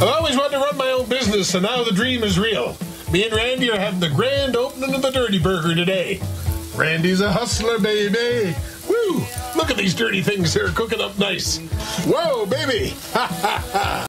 I've always wanted to run my own business, and now the dream is real. Me and Randy are having the grand opening of the Dirty Burger today. Randy's a hustler, baby. Woo! Look at these dirty things here cooking up nice. Whoa, baby! Ha ha ha!